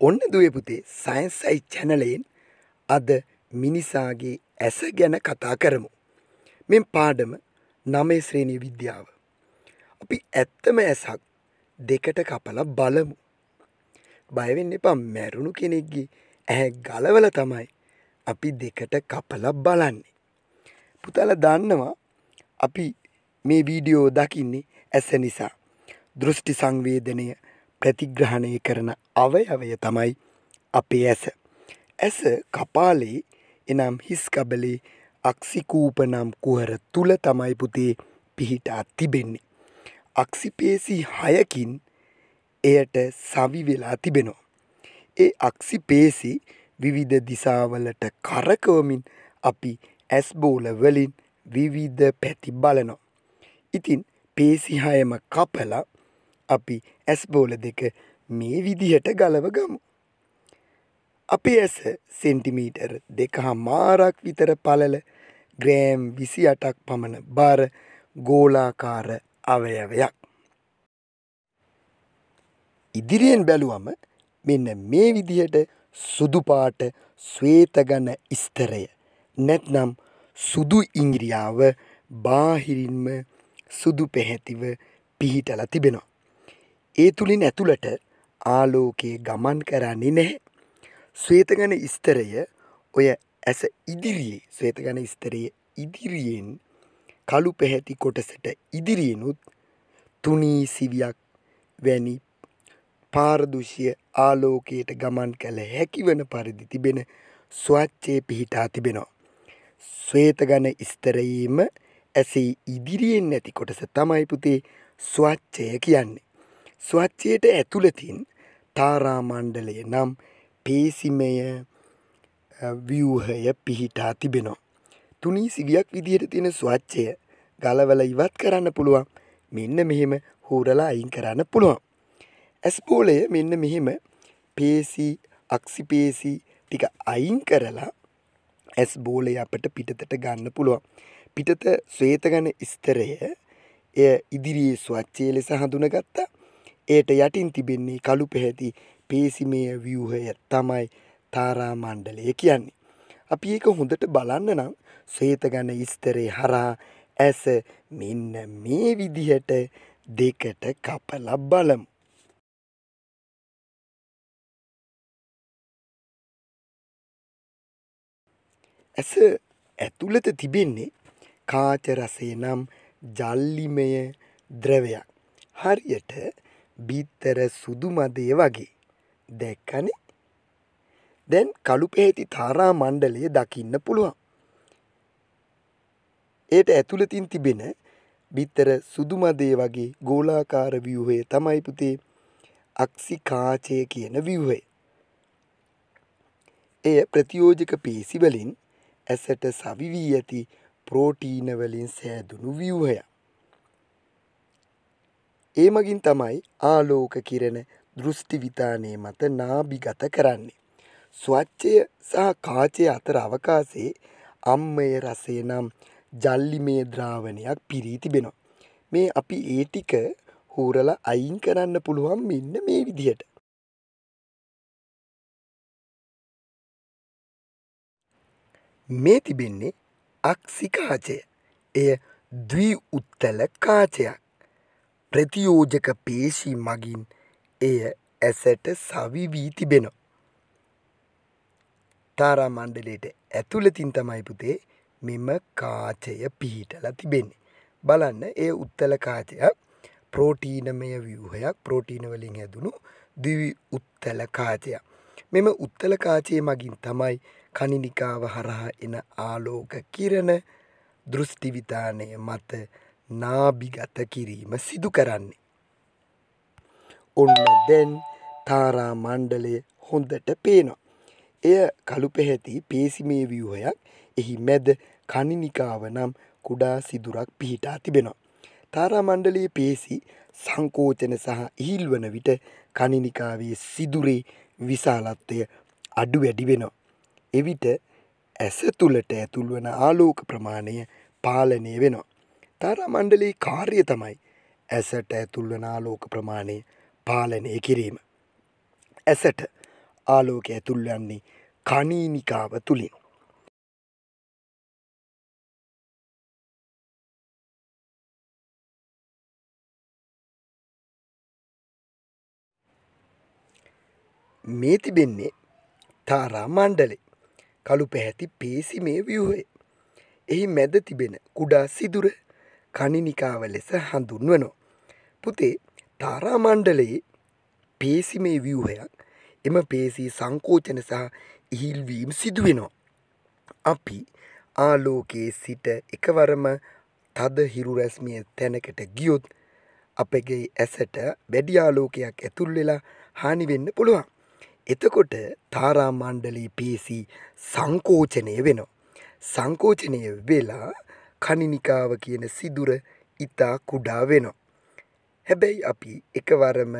ඔන්න දුවපුතේ සයින්සයි චැනලයෙන් අද මිනිසාගේ ඇස ගැන කතා කරමු. මෙම පාඩම නමේ ශ්‍රේණී විද්‍යාව. අපි ඇත්තම ඇසක් දෙකට කපල බලමු. බයවෙන්න එපා මැරුණු කෙනෙක්ගේ ඇහැ ගලවල තමයි අපි දෙකට කපල බලන්නේ. පුතල දන්නවා අපි මේ වීඩියෝ දකින්නේ ඇස නිසා. දෘෂ්ටි සංවේදනය ප්‍රතිග්‍රහණය කරන අවයවය තමයි අපේ ඇස. ඇස කපාලේ එනම් හිස්කබලේ අක්සිකූප නම් කුහර තුළ තමයි පුතේ පිහිටා තිබෙන්නේ. අක්සිපේසි හයකින් එයට සවි වෙලා තිබෙනවා. ඒ අක්සිපේසි විවිධ දිසාවලට කරකවමින් අපි ඇස්බෝල වලින් විවිධ පැති බලනවා. ඉතින් පේසිහයම කපලා අපි ඇස්බෝල දෙක මේ විදිහට ගලව ගමු. අපේ ඇස සෙන්ටිමීටර් දෙක හමාරක් විතර පලල ග්‍රෑම් විසි අටක් පමණ බාර ගෝලාකාර අවයවයක්. ඉදිරියෙන් බැලුවම මෙන්න මේ විදිහට සුදුපාට ස්වේතගන ස්තරය නැත්නම් සුදු ඉංග්‍රියාව බාහිරින්ම සුදු පැහැතිව පිහිටල තිබෙනවා. ඒ තුළින් ඇතුළට ආලෝකයේ ගමන් කරන්නේ නැහැ. ස්වේතගන ස්තරය ඔය ඇස ඉදිරියේ ස්වේතගන ස්තරයේ ඉදිරියෙන් කළු පැහැති කොටසට ඉදිරියෙනුත් තුනී සිවියක් වැනි පාරදුෂ්‍ය ආලෝකයට ගමන් කළ හැකිවන පරිදි තිබෙන ස්වච්චය පිහිටා තිබෙනවා. ස්වේතගන ස්තරයේම ඇසේ ඉදිරියෙන් නැති කොටස තමයි පුතේ ස්වච්චය කියන්නේ. ස්වච්චයට ඇතුළතින් තාරාමණ්ඩලය නම් පේසිමය ව්‍යූහය පිහිටා තිබෙනවා. තුනී සිවියක් විදිහට තියෙන ස්වච්චය ගලවල ඉවත් කරන්න පුළුවන් මෙන්න මෙහෙම හූරලා අයින් කරන්න පුළුවන්. ඇස්බෝලය මෙන්න මෙහෙම පේසි අක්සිපේසි ටික අයින් කරලා ඇස් බෝලය අපට පිටතට ගන්න පුළුවන්. පිටත ස්වේතගන ස්තරය එය ඉදිරියේ ස්වච්චය ලෙස හඳුනගත්තා එයට යටින් තිබෙන්නේ කළු පැහැති පේසිමය ව්‍යූහය තමයි තාරා මණ්ඩලය කියන්නේ. අපි ඒක හොඳට බලන්න නම් ස්වේතගන ස්තරේ හරහා ඇස මෙන්න මේ විදිහට දෙකට කපල බලමු. ඇස ඇතුළත තිබෙන්නේ කාච රසය නම් ජල්ලිමය ද්‍රවයක්. හරියට බිත්තර සුදු මදය වගේ. දැක්කනේ? දැන් කළු පැහැති තාරා මණ්ඩලය දකින්න පුළුවන්. ඒට ඇතුළතින් තිබෙන බිත්තර සුදු මදේ වගේ ගෝලාකාර ව්‍යුහය තමයි පුතේ අක්සිකාචය කියන ව්‍යුහය. එය ප්‍රතියෝජක පේසි වලින් ඇසට සවි වී ඇති ප්‍රෝටීන වලින් සෑදුණු ව්‍යුහයක්. ඒ මගින් තමයි ආලෝක කිරණ දෘෂ්ටි විතානය මත නාභිගත කරන්නේ. ස්වච්චය සහ කාචය අතර අවකාශයේ අම්මය රසය නම් ජල්ලිමය ද්‍රාවණයක් පිරී තිබෙනවා. මේ අපි ඒ ටික හූරලා අයින් කරන්න පුළුවන් මෙන්න මේ විදිහට. මේ තිබෙන්නේ අක්සි කාචය. එය ද්වී උත්තල කාචයක්. ප්‍රතියෝජක පේශි මගින් එය ඇසට සවි වී තිබෙනවා. තාරා මණ්ඩලයට ඇතුළතින් තමයි පුතේ මෙම කාචය පිහිටලා තිබෙන්නේ. බලන්න ඒ උත්තල කාචයක් ප්‍රෝටීනමය ව්‍යූහයක් ප්‍රෝටීන වලින් හැදුණු දිවි උත්තල කාචයක්. මෙම උත්තල කාචය මගින් තමයි කනිනිකාව හරහා එන ආලෝක කිරණ දෘෂ්ටිවිතානය මත නාභිගත කිරීම සිදු කරන්නේ. ඔන්න දැන් තාරා මණ්ඩලය හොඳට පේනවා. එය කළු පැහැති පේසිමේ ව්‍යුහයක් එහි මැද කනිනිකාව නම් කුඩා සිදුරක් පිහිටා තිබෙනවා. තාරා මණ්ඩලයේ පේසි සංකෝචන සහ ඉහිල්වන විට කනිනිකාවේ සිදුරේ විශාලත්වය අඩු වැඩි වෙනවා. එවිට ඇස තුළට ඇතුල් වන ආලෝක ප්‍රමාණය පාලනය වෙනවා. තාරා මණ්ඩලයේ කාර්ය තමයි ඇසට ඇතුල් වන ආලෝක ප්‍රමාණය පාලනය කිරීම. ඇසට ආලෝක ඇතුල් යන්නේ කනීනිකාව තුළින්. මේ තිබෙන්නේ තාරා මණ්ඩලේ කළු පැහැති පේසිමේ ව්‍යුහය. එහි මැද තිබෙන කුඩා සිදුර කණිනිකාව ලෙස හඳුන්වනෝ. පුතේ තාරා මණ්ඩලයේ පේසිමේ ව්‍යුහයක් එම පේසී සංකෝචන සහ ඉහිල්වීම් සිදුවෙනවා. අපි ආලෝකයේ සිට එකවරම තද හිරු රැස්මිය තැනකට ගියොත් අපගේ ඇසට වැඩි ආලෝකයක් ඇතුල් වෙලා හානිවෙන්න පුළුවන්. එතකොට තාරා මණ්ඩලී පේසී සංකෝචනය වෙනවා. සංකෝචනය වෙලා කනිනිකාව කියන සිදුර ඉතා කුඩා වෙනවා. හැබැයි අපි එකවරම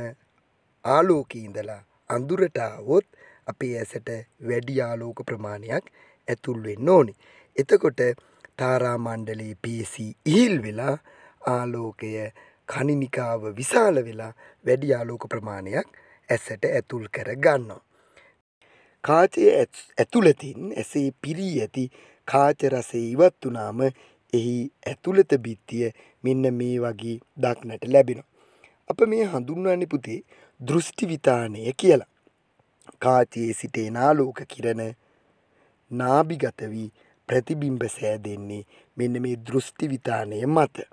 ආලෝකීඉඳලා අඳුරටාවොත් අපේ ඇසට වැඩි ආලෝක ප්‍රමාණයක් ඇතුල් වෙන්න ඕනි. එතකොට තාරා මණ්ඩලයේ පේසී ඉහිල් වෙලා ආලෝකය කනිනිකාව විශාල වෙලා වැඩි ආලෝක ප්‍රමාණයක් ඇසට ඇතුල් කර ගන්නවා. කාචය ඇතුළතින් ඇසේ පිරී ඇති කාචරසේ ඉවත් වනාම එහි ඇතුළත බිත්තිය මෙන්න මේ වගේ දක්නට ලැබෙන. අප මේ හඳුන්වන්නේ පුතේ දෘෂ්ටිවිතානය කියලා. කාචයේ සිටේ නාලෝක කිරණ නාභිගත වී ප්‍රතිබිම්බ සෑදෙන්නේ මෙන්න මේ දෘෂ්ටිවිතානය මත.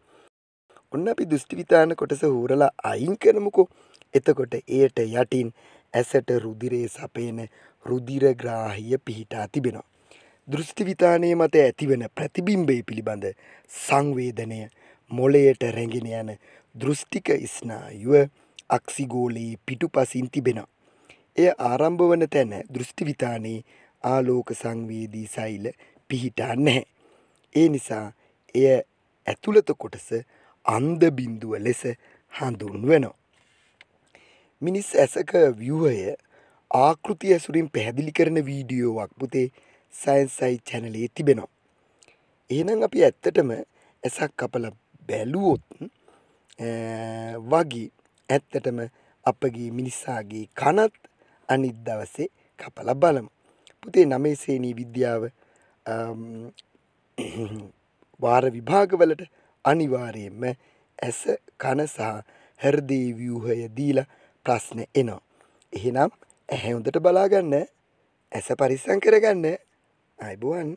ඔන්න අපි දෘෂ්ටිවිතාන කොටස හූරලා අයින් කරමුකෝ එතකොට එයට යටින් ඇසට රුදිරේ සපයන රුදිරග්‍රාහිය පිහිටා තිබෙනවා. දෘෂ්ටිවිතානය මත ඇතිවන ප්‍රතිබිම්බය පිළිබඳ සංවේදනය මොලයට රැගෙන යන දෘෂ්ටික ස්නායුව අක්සිගෝලයේ පිටු පසින් තිබෙනවා. එය ආරම්භ වන තැන දෘෂ්ටිවිතානයේ ආලෝක සංවේදී සෛල පිහිටා නැහැ. ඒ නිසා එය ඇතුළත කොටස අන්ද බින්දුව ලෙස හඳුන්වනවා. මිනිස් ඇසක ව්‍යුහය ආකෘති ඇසුරින් පැහැදිලි කරන වීඩියෝවක් පුතේ සයින්සයි චැනලේ තිබෙනවා. එහෙනම් අපි ඇත්තටම ඇසක් කපල බැලුවොත් වගේ ඇත්තටම අපගේ මිනිස්සාගේ කනත් අනිත් දවසේ කපල බලමු. පුතේ නමේසේනී විද්‍යාව වාර විභාගවලට අනිවාර්යෙන්ම ඇස කන සහ හෘදේ ව්‍යුහය දීලා ප්‍රශ්න එනවා. එහෙනම් ඇහැ හොඳට බලාගන්න ඇස පරිස්සම් කරගන්න අයිබුවන්